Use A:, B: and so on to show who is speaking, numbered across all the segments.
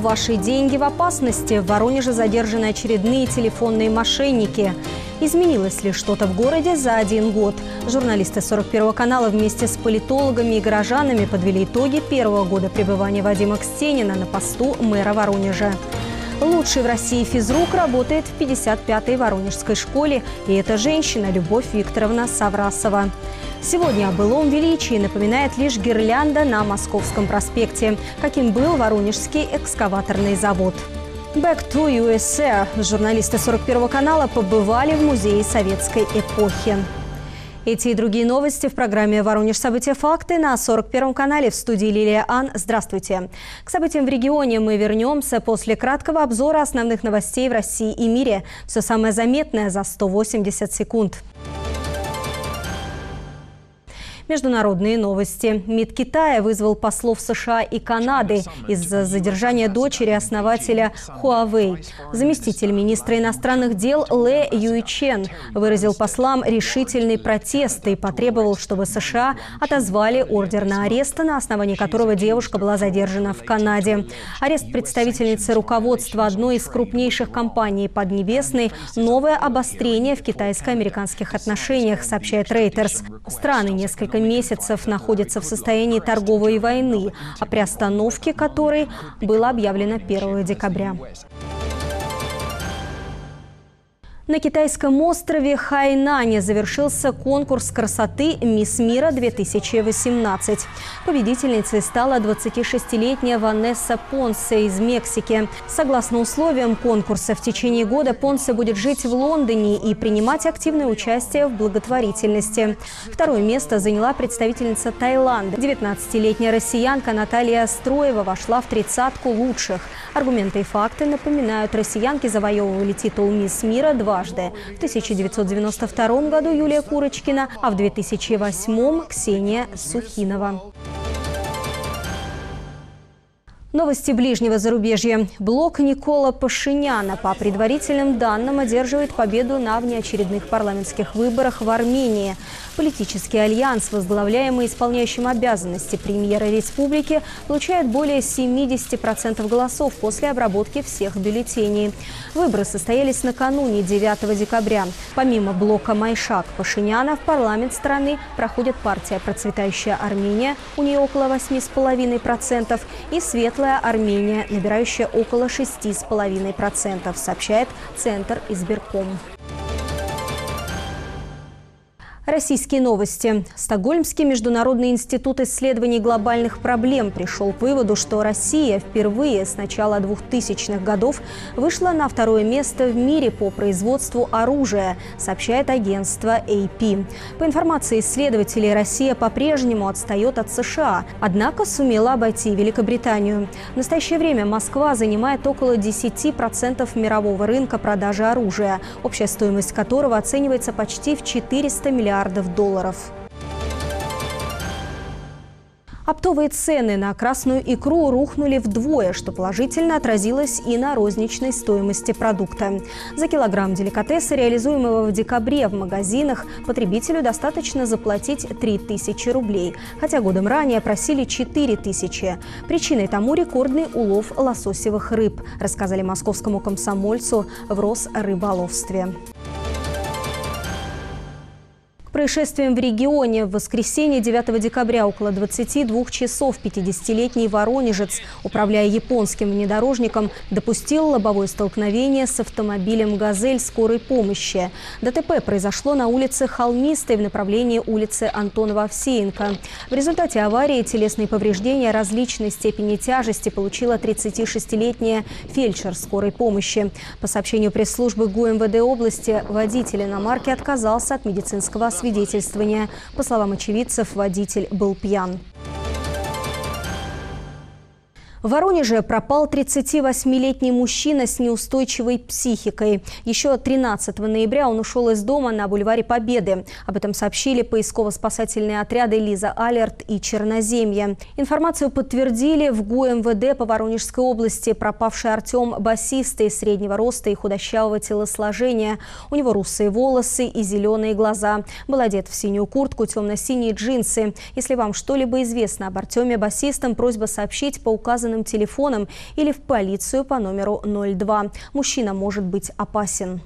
A: ваши деньги в опасности. В Воронеже задержаны очередные телефонные мошенники. Изменилось ли что-то в городе за один год? Журналисты 41 канала вместе с политологами и горожанами подвели итоги первого года пребывания Вадима Кстенина на посту мэра Воронежа. Лучший в России физрук работает в 55-й Воронежской школе, и это женщина Любовь Викторовна Саврасова. Сегодня о былом величии напоминает лишь гирлянда на Московском проспекте, каким был Воронежский экскаваторный завод. Back to USA. Журналисты 41 канала побывали в музее советской эпохи. Эти и другие новости в программе «Воронеж. События. Факты» на 41 канале в студии Лилия Ан. Здравствуйте. К событиям в регионе мы вернемся после краткого обзора основных новостей в России и мире. Все самое заметное за 180 секунд. Международные новости. МИД Китая вызвал послов США и Канады из-за задержания дочери основателя Huawei. Заместитель министра иностранных дел Ле Юйчен выразил послам решительный протест и потребовал, чтобы США отозвали ордер на арест, на основании которого девушка была задержана в Канаде. Арест представительницы руководства одной из крупнейших компаний Поднебесной – новое обострение в китайско-американских отношениях, сообщает Reuters. Страны несколько месяцев находится в состоянии торговой войны, о приостановке которой было объявлено 1 декабря. На китайском острове Хайнане завершился конкурс красоты «Мисс Мира-2018». Победительницей стала 26-летняя Ванесса Понсе из Мексики. Согласно условиям конкурса, в течение года Понсе будет жить в Лондоне и принимать активное участие в благотворительности. Второе место заняла представительница Таиланда. 19-летняя россиянка Наталья Строева вошла в тридцатку лучших. Аргументы и факты напоминают, россиянки завоевывали титул «Мисс Мира» два дважды. В 1992 году Юлия Курочкина, а в 2008 Ксения Сухинова. Новости ближнего зарубежья. Блок Никола Пашиняна по предварительным данным одерживает победу на внеочередных парламентских выборах в Армении. Политический альянс, возглавляемый исполняющим обязанности премьера республики, получает более 70% голосов после обработки всех бюллетеней. Выборы состоялись накануне 9 декабря. Помимо блока Майшак Пашиняна в парламент страны проходит партия «Процветающая Армения», у нее около 8,5%, и «Светлая Армения», набирающая около 6,5%, сообщает Центр избирком. Российские новости. Стокгольмский международный институт исследований глобальных проблем пришел к выводу, что Россия впервые с начала 2000-х годов вышла на второе место в мире по производству оружия, сообщает агентство AP. По информации исследователей, Россия по-прежнему отстает от США, однако сумела обойти Великобританию. В настоящее время Москва занимает около 10% мирового рынка продажи оружия, общая стоимость которого оценивается почти в 400 миллиардов миллиардов долларов. Оптовые цены на красную икру рухнули вдвое, что положительно отразилось и на розничной стоимости продукта. За килограмм деликатеса, реализуемого в декабре в магазинах, потребителю достаточно заплатить 3000 рублей, хотя годом ранее просили 4000. Причиной тому рекордный улов лососевых рыб, рассказали московскому комсомольцу в Росрыболовстве. Происшествием в регионе в воскресенье 9 декабря около 22 часов 50-летний воронежец, управляя японским внедорожником, допустил лобовое столкновение с автомобилем «Газель» скорой помощи. ДТП произошло на улице Холмистой в направлении улицы Антонова-Овсеенко. В результате аварии телесные повреждения различной степени тяжести получила 36-летняя фельдшер скорой помощи. По сообщению пресс-службы ГУМВД области, водитель иномарки отказался от медицинского освещения свидетельствования. По словам очевидцев, водитель был пьян. В Воронеже пропал 38-летний мужчина с неустойчивой психикой. Еще 13 ноября он ушел из дома на бульваре Победы. Об этом сообщили поисково-спасательные отряды «Лиза Алерт» и «Черноземье». Информацию подтвердили в ГУМВД по Воронежской области. Пропавший Артем – басистый, среднего роста и худощавого телосложения. У него русые волосы и зеленые глаза. Был одет в синюю куртку, темно-синие джинсы. Если вам что-либо известно об Артеме басистом, просьба сообщить по указанному указанным телефоном или в полицию по номеру 02. Мужчина может быть опасен.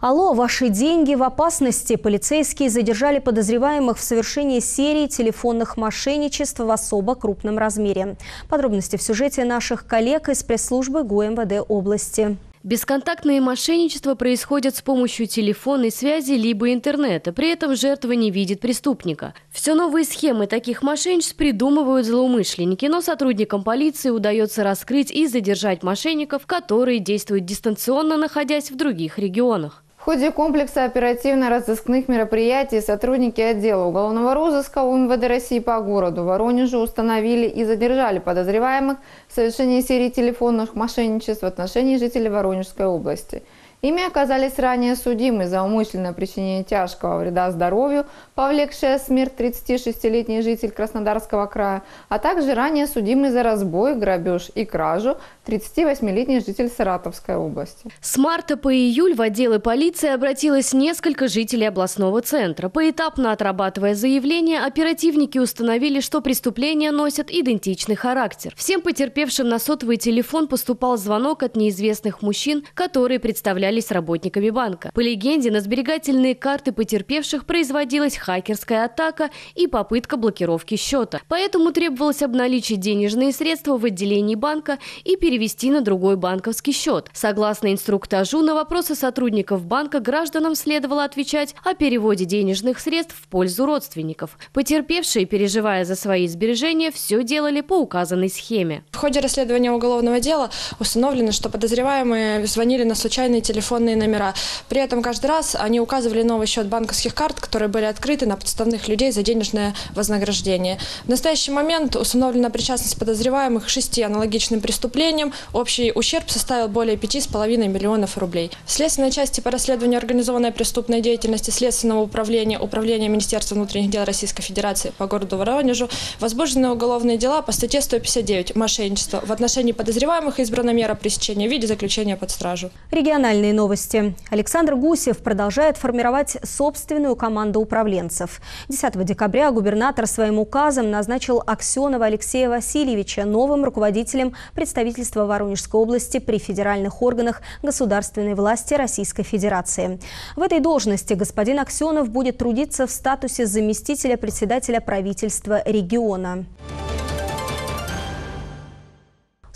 A: Алло, ваши деньги в опасности. Полицейские задержали подозреваемых в совершении серии телефонных мошенничеств в особо крупном размере. Подробности в сюжете наших коллег из пресс-службы ГУМВД области.
B: Бесконтактные мошенничества происходят с помощью телефонной связи либо интернета. При этом жертва не видит преступника. Все новые схемы таких мошенничеств придумывают злоумышленники, но сотрудникам полиции удается раскрыть и задержать мошенников, которые действуют дистанционно, находясь в других регионах
C: ходе комплекса оперативно-розыскных мероприятий сотрудники отдела уголовного розыска УМВД России по городу Воронежу установили и задержали подозреваемых в совершении серии телефонных мошенничеств в отношении жителей Воронежской области – Ими оказались ранее судимы за умышленное причинение тяжкого вреда здоровью, повлекшая смерть 36-летний житель Краснодарского края, а также ранее судимый за разбой, грабеж и кражу 38-летний житель Саратовской области.
B: С марта по июль в отделы полиции обратилось несколько жителей областного центра. Поэтапно отрабатывая заявления, оперативники установили, что преступления носят идентичный характер. Всем потерпевшим на сотовый телефон поступал звонок от неизвестных мужчин, которые представляли являлись работниками банка. По легенде, на сберегательные карты потерпевших производилась хакерская атака и попытка блокировки счета. Поэтому требовалось обналичить денежные средства в отделении банка и перевести на другой банковский счет. Согласно инструктажу, на вопросы сотрудников банка гражданам следовало отвечать о переводе денежных средств в пользу родственников. Потерпевшие, переживая за свои сбережения, все делали по указанной схеме.
D: В ходе расследования уголовного дела установлено, что подозреваемые звонили на случайный телефон телефонные номера. При этом каждый раз они указывали новый счет банковских карт, которые были открыты на подставных людей за денежное вознаграждение. В настоящий момент установлена причастность подозреваемых к шести аналогичным преступлениям. Общий ущерб составил более 5,5 миллионов рублей. В следственной части по расследованию организованной преступной деятельности Следственного управления Управления Министерства внутренних дел Российской Федерации по городу Воронежу возбуждены уголовные дела по статье 159 «Мошенничество». В отношении подозреваемых избрана мера пресечения в виде заключения под стражу.
A: Региональные новости. Александр Гусев продолжает формировать собственную команду управленцев. 10 декабря губернатор своим указом назначил Аксенова Алексея Васильевича новым руководителем представительства Воронежской области при федеральных органах государственной власти Российской Федерации. В этой должности господин Аксенов будет трудиться в статусе заместителя председателя правительства региона.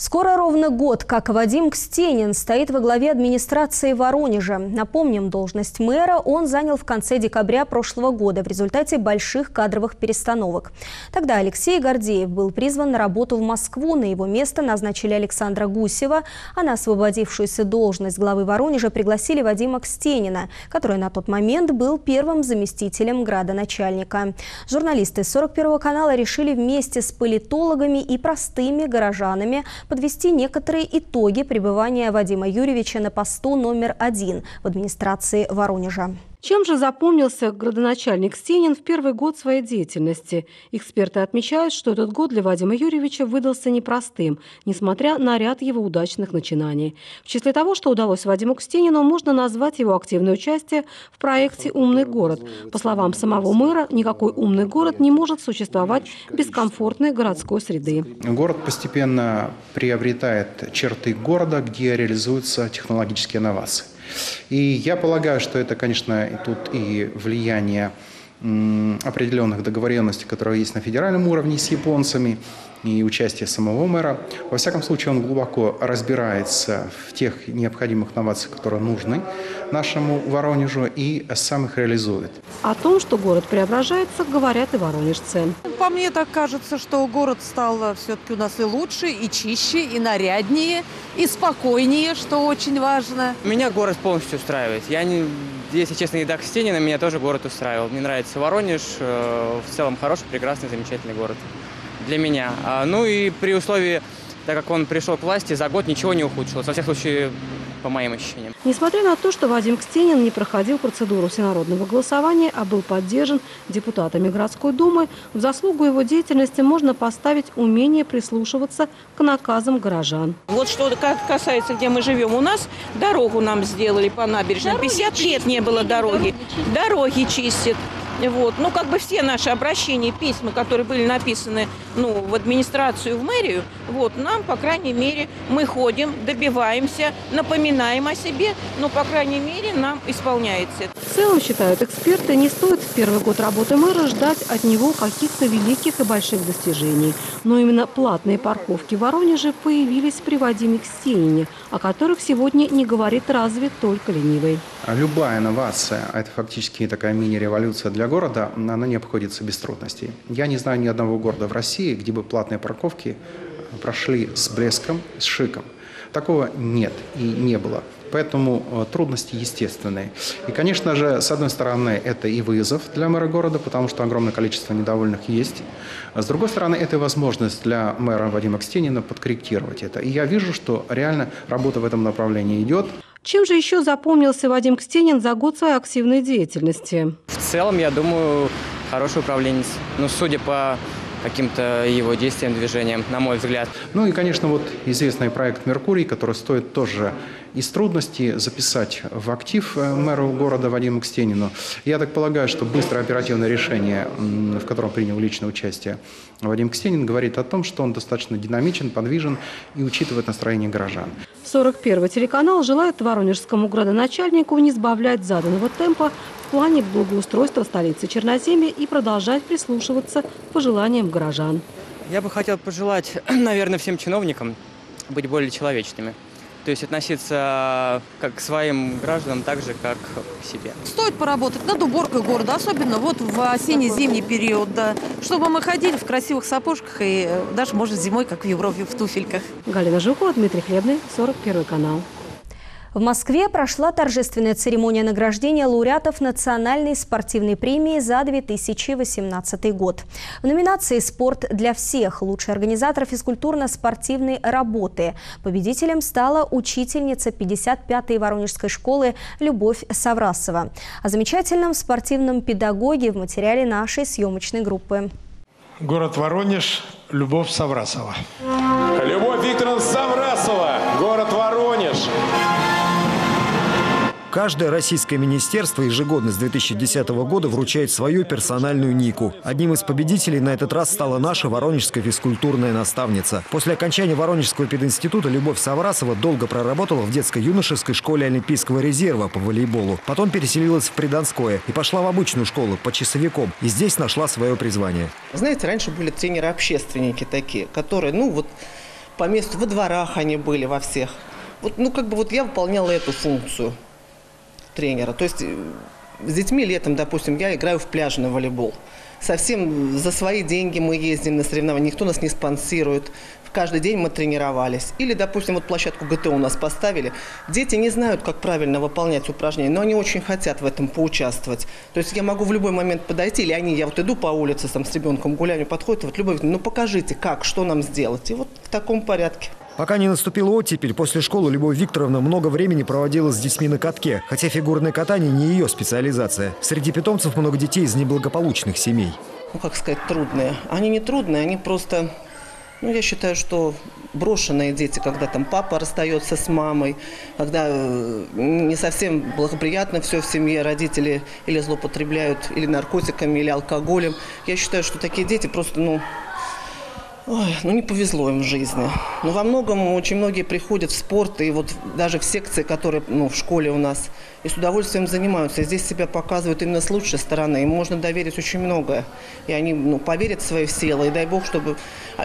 A: Скоро ровно год, как Вадим Кстенин стоит во главе администрации Воронежа. Напомним, должность мэра он занял в конце декабря прошлого года в результате больших кадровых перестановок. Тогда Алексей Гордеев был призван на работу в Москву. На его место назначили Александра Гусева, а на освободившуюся должность главы Воронежа пригласили Вадима Кстенина, который на тот момент был первым заместителем градоначальника. Журналисты 41 канала решили вместе с политологами и простыми горожанами подвести некоторые итоги пребывания Вадима Юрьевича на посту номер один в администрации Воронежа.
E: Чем же запомнился градоначальник Стенин в первый год своей деятельности? Эксперты отмечают, что этот год для Вадима Юрьевича выдался непростым, несмотря на ряд его удачных начинаний. В числе того, что удалось Вадиму Кстенину, можно назвать его активное участие в проекте «Умный город». По словам самого мэра, никакой умный город не может существовать без комфортной городской среды.
F: Город постепенно приобретает черты города, где реализуются технологические инновации. И я полагаю, что это, конечно, тут и влияние определенных договоренностей, которые есть на федеральном уровне с японцами, и участие самого мэра. Во всяком случае, он глубоко разбирается в тех необходимых новациях, которые нужны нашему Воронежу, и сам их реализует.
E: О том, что город преображается, говорят и воронежцы.
G: По мне так кажется, что город стал все-таки у нас и лучше, и чище, и наряднее, и спокойнее, что очень важно.
H: Меня город полностью устраивает. Я не, если честно, не так Стенина, меня тоже город устраивал. Мне нравится Воронеж, э, в целом хороший, прекрасный, замечательный город для меня. А, ну и при условии, так как он пришел к власти, за год ничего не ухудшилось. Во всяком случае, по моим ощущениям.
E: Несмотря на то, что Вадим Кстенин не проходил процедуру всенародного голосования, а был поддержан депутатами городской думы, в заслугу его деятельности можно поставить умение прислушиваться к наказам горожан.
I: Вот что касается, где мы живем, у нас дорогу нам сделали по набережной. 50 лет не было дороги. Дороги чистят. Вот. Ну, как бы все наши обращения, письма, которые были написаны ну, в администрацию, в мэрию, вот, нам, по крайней мере, мы ходим, добиваемся, напоминаем о себе, но, по крайней мере, нам исполняется.
E: В целом, считают эксперты, не стоит в первый год работы мэра ждать от него каких-то великих и больших достижений. Но именно платные парковки в Воронеже появились при Вадиме Ксенине, о которых сегодня не говорит разве только ленивый.
F: Любая инновация, а это фактически такая мини-революция для города, она не обходится без трудностей. Я не знаю ни одного города в России, где бы платные парковки прошли с блеском, с шиком. Такого нет и не было. Поэтому э, трудности естественные. И, конечно же, с одной стороны, это и вызов для мэра города, потому что огромное количество недовольных есть. С другой стороны, это и возможность для мэра Вадима Кстенина подкорректировать это. И я вижу, что реально работа в этом направлении идет.
E: Чем же еще запомнился Вадим Кстенин за год своей активной деятельности?
H: В целом, я думаю, хороший управленец. Ну, судя по каким-то его действиям, движениям, на мой взгляд.
F: Ну и, конечно, вот известный проект «Меркурий», который стоит тоже из трудностей записать в актив э, мэру города Вадиму Кстенину. Я так полагаю, что быстрое оперативное решение, в котором принял личное участие Вадим Кстенин, говорит о том, что он достаточно динамичен, подвижен и учитывает настроение горожан.
E: 41 телеканал желает воронежскому градоначальнику не сбавлять заданного темпа в плане благоустройства столицы Черноземья и продолжать прислушиваться к пожеланиям горожан.
H: Я бы хотел пожелать, наверное, всем чиновникам быть более человечными. То есть относиться как к своим гражданам так же, как к себе.
G: Стоит поработать над уборкой города, особенно вот в осенне-зимний период, да, чтобы мы ходили в красивых сапожках и э, даже, может, зимой, как в Европе, в туфельках.
E: Галина Жукова, Дмитрий Хлебный, 41 канал.
A: В Москве прошла торжественная церемония награждения лауреатов национальной спортивной премии за 2018 год. В номинации «Спорт для всех» лучший организатор физкультурно-спортивной работы. Победителем стала учительница 55-й Воронежской школы Любовь Саврасова. О замечательном спортивном педагоге в материале нашей съемочной группы.
J: Город Воронеж, Любовь Саврасова.
K: Любовь Викторовна Саврасова, город Воронеж.
L: Каждое российское министерство ежегодно с 2010 года вручает свою персональную нику. Одним из победителей на этот раз стала наша воронежская физкультурная наставница. После окончания Воронежского пединститута Любовь Саврасова долго проработала в детско-юношеской школе Олимпийского резерва по волейболу. Потом переселилась в Приданское и пошла в обычную школу по часовиком. И здесь нашла свое призвание.
M: Знаете, раньше были тренеры-общественники такие, которые, ну вот, по месту во дворах они были во всех. Вот, ну, как бы вот я выполняла эту функцию тренера. То есть э, с детьми летом, допустим, я играю в пляжный волейбол. Совсем за свои деньги мы ездим на соревнования, никто нас не спонсирует. Каждый день мы тренировались. Или, допустим, вот площадку ГТО у нас поставили. Дети не знают, как правильно выполнять упражнения, но они очень хотят в этом поучаствовать. То есть я могу в любой момент подойти, или они, я вот иду по улице там, с ребенком гуляю, подходят, вот любовь, ну покажите, как, что нам сделать. И вот в таком порядке.
L: Пока не наступила оттепель, после школы Любовь Викторовна много времени проводила с детьми на катке, хотя фигурное катание не ее специализация. Среди питомцев много детей из неблагополучных семей.
M: Ну, как сказать, трудные. Они не трудные, они просто ну, я считаю, что брошенные дети, когда там папа расстается с мамой, когда э, не совсем благоприятно все в семье, родители или злоупотребляют или наркотиками, или алкоголем. Я считаю, что такие дети просто, ну, Ой, ну не повезло им в жизни. Но во многом очень многие приходят в спорт, и вот даже в секции, которые ну, в школе у нас, и с удовольствием занимаются. И здесь себя показывают именно с лучшей стороны. Им можно доверить очень многое. И они ну, поверят в свои силы. И дай бог, чтобы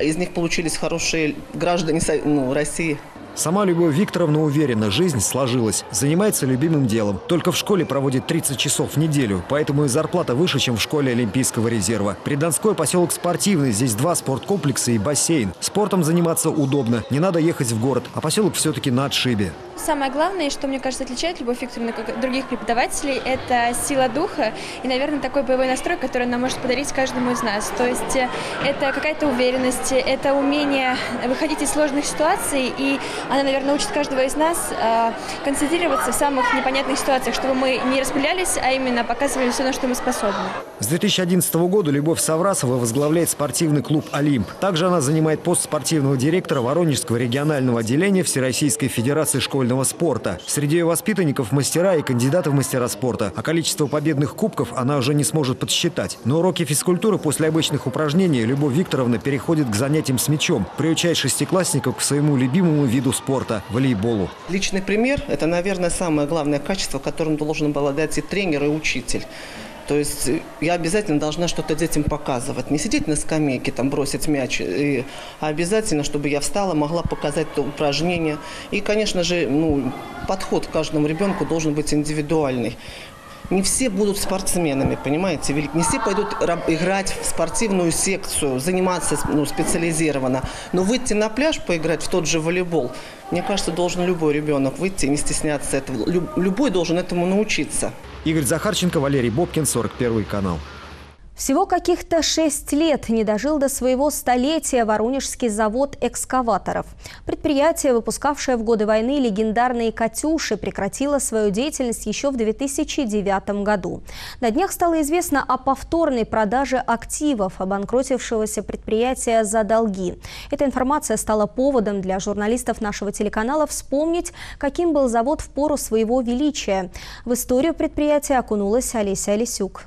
M: из них получились хорошие граждане ну, России.
L: Сама Любовь Викторовна уверена, жизнь сложилась. Занимается любимым делом. Только в школе проводит 30 часов в неделю, поэтому и зарплата выше, чем в школе Олимпийского резерва. Придонской поселок спортивный, здесь два спорткомплекса и бассейн. Спортом заниматься удобно, не надо ехать в город, а поселок все-таки на отшибе.
N: Самое главное, что, мне кажется, отличает Любовь Викторовну как других преподавателей, это сила духа и, наверное, такой боевой настрой, который она может подарить каждому из нас. То есть э, это какая-то уверенность, это умение выходить из сложных ситуаций, и она, наверное, учит каждого из нас э, концентрироваться в самых непонятных ситуациях, чтобы мы не распылялись, а именно показывали все, на что мы способны.
L: С 2011 года Любовь Саврасова возглавляет спортивный клуб «Олимп». Также она занимает пост спортивного директора Воронежского регионального отделения Всероссийской Федерации школьных футбольного спорта. Среди воспитанников мастера и кандидаты в мастера спорта. А количество победных кубков она уже не сможет подсчитать. На уроке физкультуры после обычных упражнений Любовь Викторовна переходит к занятиям с мячом, приучает шестиклассников к своему любимому виду спорта – волейболу.
M: Личный пример – это, наверное, самое главное качество, которым должен обладать и тренер, и учитель. То есть я обязательно должна что-то детям показывать. Не сидеть на скамейке, там, бросить мяч, и, а обязательно, чтобы я встала, могла показать то упражнение. И, конечно же, ну, подход к каждому ребенку должен быть индивидуальный. Не все будут спортсменами, понимаете? Не все пойдут играть в спортивную секцию, заниматься ну, специализированно. Но выйти на пляж, поиграть в тот же волейбол, мне кажется, должен любой ребенок выйти и не стесняться этого. Любой должен этому научиться.
L: Игорь Захарченко, Валерий Бобкин, 41 канал.
A: Всего каких-то шесть лет не дожил до своего столетия Воронежский завод экскаваторов. Предприятие, выпускавшее в годы войны легендарные «Катюши», прекратило свою деятельность еще в 2009 году. На днях стало известно о повторной продаже активов обанкротившегося предприятия за долги. Эта информация стала поводом для журналистов нашего телеканала вспомнить, каким был завод в пору своего величия. В историю предприятия окунулась Олеся Алисюк.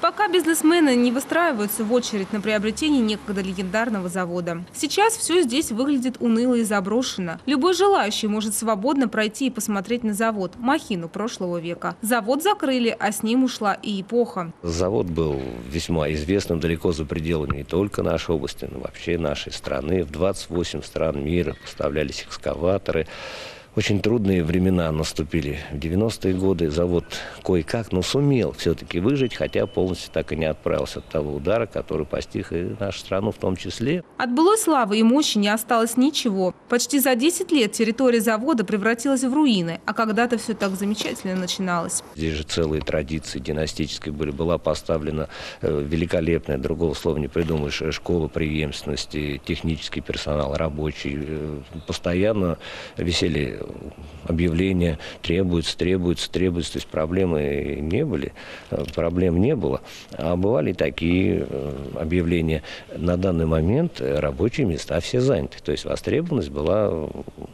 O: Пока бизнесмены не выстраиваются в очередь на приобретение некогда легендарного завода. Сейчас все здесь выглядит уныло и заброшено. Любой желающий может свободно пройти и посмотреть на завод, махину прошлого века. Завод закрыли, а с ним ушла и эпоха.
P: Завод был весьма известным далеко за пределами не только нашей области, но вообще нашей страны. В 28 стран мира поставлялись экскаваторы. Очень трудные времена наступили в 90-е годы. Завод кое-как, но сумел все-таки выжить, хотя полностью так и не отправился от того удара, который постиг и нашу страну в том числе.
O: От былой славы и мощи не осталось ничего. Почти за 10 лет территория завода превратилась в руины, а когда-то все так замечательно начиналось.
P: Здесь же целые традиции династические были. Была поставлена э, великолепная, другого слова не придумаешь, э, школа преемственности, технический персонал, рабочий. Э, постоянно висели объявления требуется, требуется, требуется. То есть проблемы не были, проблем не было. А бывали такие э, объявления. На данный момент рабочие места все заняты. То есть востребованность была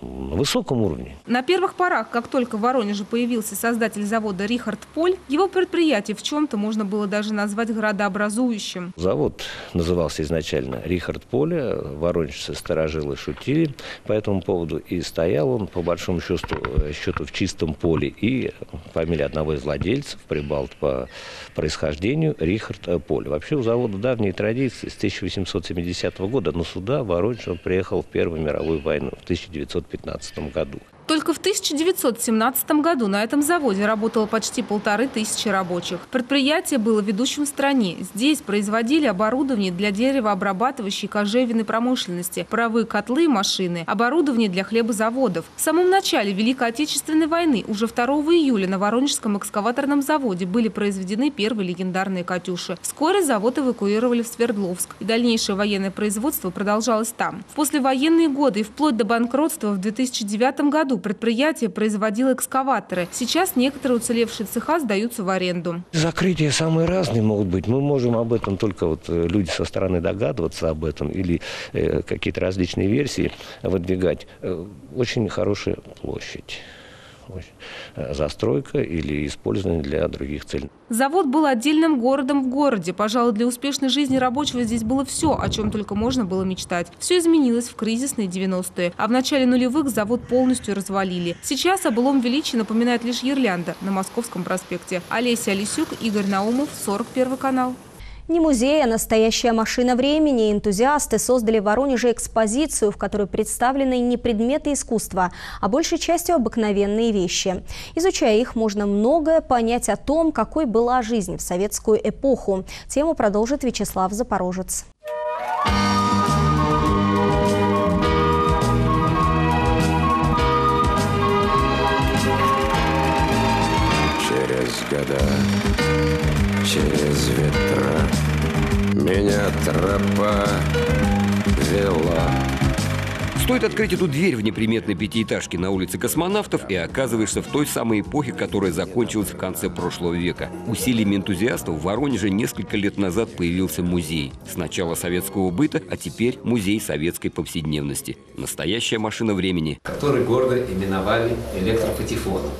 P: на высоком уровне.
O: На первых порах, как только в Воронеже появился создатель завода Рихард Поль, его предприятие в чем-то можно было даже назвать градообразующим.
P: Завод назывался изначально Рихард Поля. Воронежцы сторожилы шутили по этому поводу. И стоял он по большому счету, э, счету в чистом поле. И фамилия одного из владельцев, прибалт по происхождению, Рихард э, Поль. Вообще у завода давние традиции с 1870 года, но сюда, в Воронеж, он приехал в Первую мировую войну в 1915 году.
O: Только в 1917 году на этом заводе работало почти полторы тысячи рабочих. Предприятие было ведущим в стране. Здесь производили оборудование для деревообрабатывающей кожевенной промышленности, паровые котлы, машины, оборудование для хлебозаводов. В самом начале Великой Отечественной войны, уже 2 июля на Воронежском экскаваторном заводе были произведены первые легендарные «Катюши». Вскоре завод эвакуировали в Свердловск, и дальнейшее военное производство продолжалось там. В послевоенные годы и вплоть до банкротства в 2009 году году предприятие производило экскаваторы. Сейчас некоторые уцелевшие цеха сдаются в аренду.
P: Закрытия самые разные могут быть. Мы можем об этом только вот э, люди со стороны догадываться об этом или э, какие-то различные версии выдвигать. Э, очень хорошая площадь. Э, застройка или использование для других целей.
O: Завод был отдельным городом в городе. Пожалуй, для успешной жизни рабочего здесь было все, о чем только можно было мечтать. Все изменилось в кризисные 90-е, а в начале нулевых завод полностью развалили. Сейчас о былом величии напоминает лишь Ерлянда на Московском проспекте. Олеся Алисюк, Игорь Наумов, 41 канал.
A: Не музей, а настоящая машина времени. Энтузиасты создали в Воронеже экспозицию, в которой представлены не предметы искусства, а большей частью обыкновенные вещи. Изучая их, можно многое понять о том, какой была жизнь в советскую эпоху. Тему продолжит Вячеслав Запорожец.
Q: Через года, через ветра меня тропа вела
R: Стоит открыть эту дверь в неприметной пятиэтажке на улице космонавтов и оказываешься в той самой эпохе, которая закончилась в конце прошлого века. Усилиями энтузиастов в Воронеже несколько лет назад появился музей. Сначала советского быта, а теперь музей советской повседневности. Настоящая машина времени.
S: Который гордо именовали электропатефоном.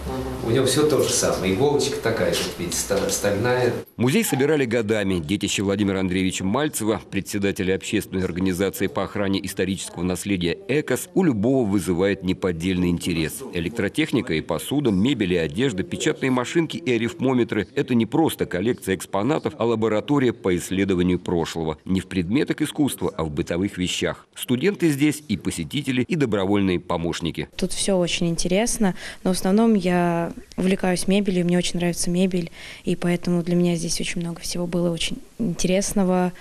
S: У него все то же самое. Иголочка такая же, видите, стальная.
R: Музей собирали годами. Детище Владимира Андреевича Мальцева, председателя общественной организации по охране исторического наследия «ЭКОС», у любого вызывает неподдельный интерес. Электротехника и посуда, мебель и одежда, печатные машинки и арифмометры – это не просто коллекция экспонатов, а лаборатория по исследованию прошлого. Не в предметах искусства, а в бытовых вещах. Студенты здесь и посетители, и добровольные помощники.
T: Тут все очень интересно, но в основном я увлекаюсь мебелью, мне очень нравится мебель, и поэтому для меня здесь очень много всего было очень интересного,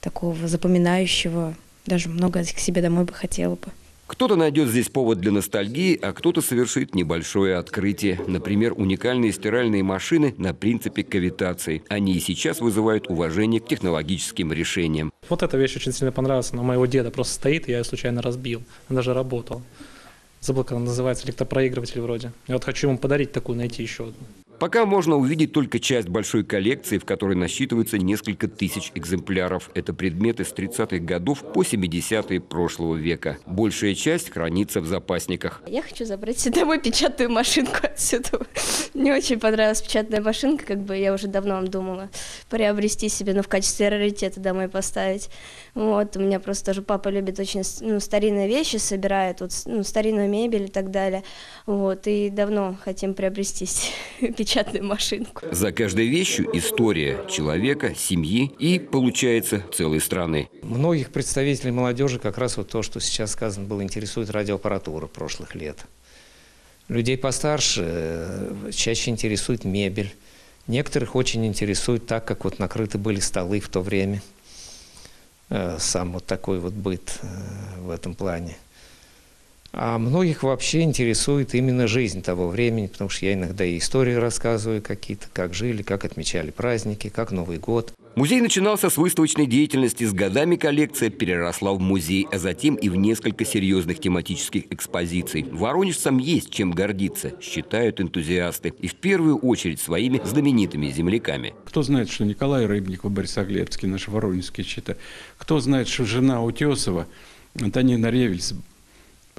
T: такого запоминающего. Даже много к себе домой бы хотела бы.
R: Кто-то найдет здесь повод для ностальгии, а кто-то совершит небольшое открытие. Например, уникальные стиральные машины на принципе кавитации. Они и сейчас вызывают уважение к технологическим решениям.
U: Вот эта вещь очень сильно понравилась. Она у моего деда просто стоит, и я ее случайно разбил. Она даже работала. Забыл, как она называется, электропроигрыватель вроде. Я вот хочу ему подарить такую, найти еще одну.
R: Пока можно увидеть только часть большой коллекции, в которой насчитывается несколько тысяч экземпляров. Это предметы с 30-х годов по 70-е прошлого века. Большая часть хранится в запасниках.
N: Я хочу забрать домой печатную машинку отсюда. Мне очень понравилась печатная машинка, как бы я уже давно думала приобрести себе, но в качестве раритета домой поставить. Вот, у меня просто тоже папа любит очень ну, старинные вещи, собирает вот, ну, старинную мебель и так далее. Вот, и давно хотим приобрести печатную машинку.
R: За каждой вещью история человека, семьи и, получается, целой страны.
V: Многих представителей молодежи как раз вот то, что сейчас сказано было, интересует радиоаппаратура прошлых лет. Людей постарше э, чаще интересует мебель. Некоторых очень интересует так, как вот накрыты были столы в то время. Э, сам вот такой вот быт э, в этом плане. А многих вообще интересует именно жизнь того времени, потому что я иногда и истории рассказываю какие-то, как жили, как отмечали праздники, как Новый год.
R: Музей начинался с выставочной деятельности. С годами коллекция переросла в музей, а затем и в несколько серьезных тематических экспозиций. Воронежцам есть чем гордиться, считают энтузиасты. И в первую очередь своими знаменитыми земляками.
W: Кто знает, что Николай Рыбников, Борисоглебский, наш воронежский чита. Кто знает, что жена Утесова, Антонина Ревельс,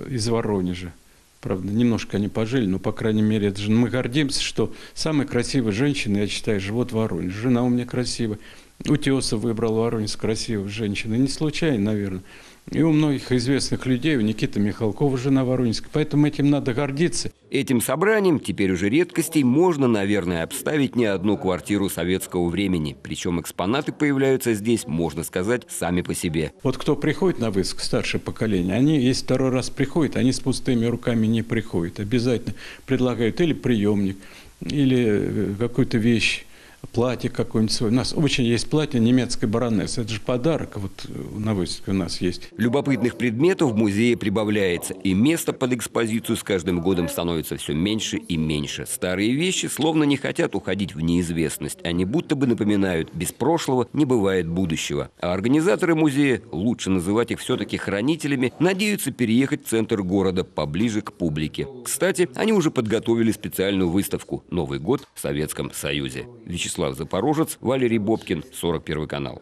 W: из Воронежа. Правда, немножко они пожили, но, по крайней мере, это же мы гордимся, что самая красивая женщина, я считаю, живет в Воронеже. Жена у меня красивая. Утесов выбрал Воронеж красивую женщину. Не случайно, наверное. И у многих известных людей, у Никиты Михалкова жена Воронежская, поэтому этим надо гордиться.
R: Этим собранием, теперь уже редкостей, можно, наверное, обставить не одну квартиру советского времени. Причем экспонаты появляются здесь, можно сказать, сами по себе.
W: Вот кто приходит на выставку, старшее поколение, они, если второй раз приходят, они с пустыми руками не приходят. Обязательно предлагают или приемник, или э, какую-то вещь платье какое-нибудь свое. У нас очень есть платье немецкой баронессы. Это же подарок вот на выставке у нас есть.
R: Любопытных предметов в музее прибавляется, и место под экспозицию с каждым годом становится все меньше и меньше. Старые вещи словно не хотят уходить в неизвестность. Они будто бы напоминают, без прошлого не бывает будущего. А организаторы музея, лучше называть их все-таки хранителями, надеются переехать в центр города поближе к публике. Кстати, они уже подготовили специальную выставку «Новый год в Советском Союзе». Вячеслав Вячеслав Запорожец, Валерий Бобкин, 41 канал.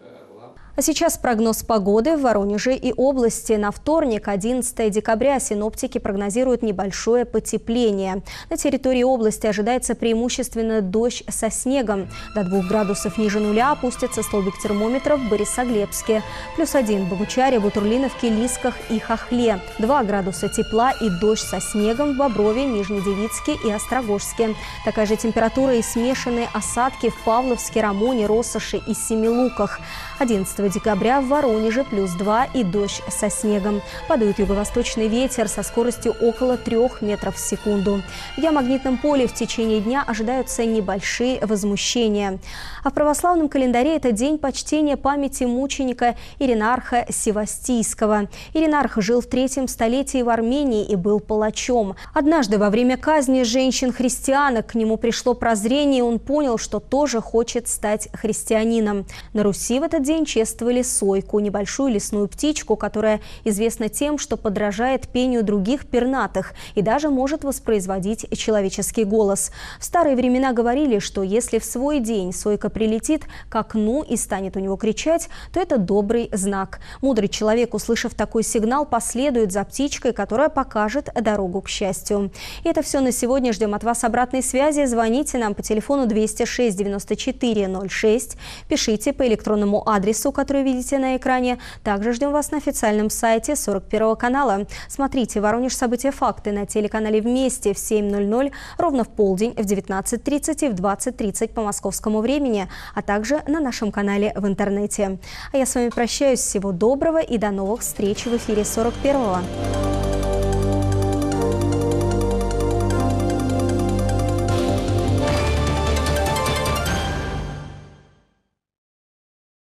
A: А сейчас прогноз погоды в Воронеже и области. На вторник, 11 декабря, синоптики прогнозируют небольшое потепление. На территории области ожидается преимущественно дождь со снегом. До 2 градусов ниже нуля опустится столбик термометров в Борисоглебске. Плюс 1 в Богучаре, Бутурлиновке, Лисках и Хохле. 2 градуса тепла и дождь со снегом в Боброве, Нижнедевицке и Острогожске. Такая же температура и смешанные осадки в Павловске, Рамоне, Россоши и Семилуках. 11 декабря в Воронеже плюс 2 и дождь со снегом. Подует юго-восточный ветер со скоростью около 3 метров в секунду. В геомагнитном поле в течение дня ожидаются небольшие возмущения. А в православном календаре это день почтения памяти мученика Иринарха Севастийского. Иринарх жил в третьем столетии в Армении и был палачом. Однажды во время казни женщин-христианок к нему пришло прозрение, и он понял, что тоже хочет стать христианином. На Руси в этот день честно приветствовали сойку, небольшую лесную птичку, которая известна тем, что подражает пению других пернатых и даже может воспроизводить человеческий голос. В старые времена говорили, что если в свой день сойка прилетит к окну и станет у него кричать, то это добрый знак. Мудрый человек, услышав такой сигнал, последует за птичкой, которая покажет дорогу к счастью. И это все на сегодня. Ждем от вас обратной связи. Звоните нам по телефону 206 94 06. Пишите по электронному адресу, который видите на экране. Также ждем вас на официальном сайте 41 канала. Смотрите «Воронеж. События. Факты» на телеканале «Вместе» в 7.00, ровно в полдень, в 19.30 и в 20.30 по московскому времени, а также на нашем канале в интернете. А я с вами прощаюсь. Всего доброго и до новых встреч в эфире 41-го.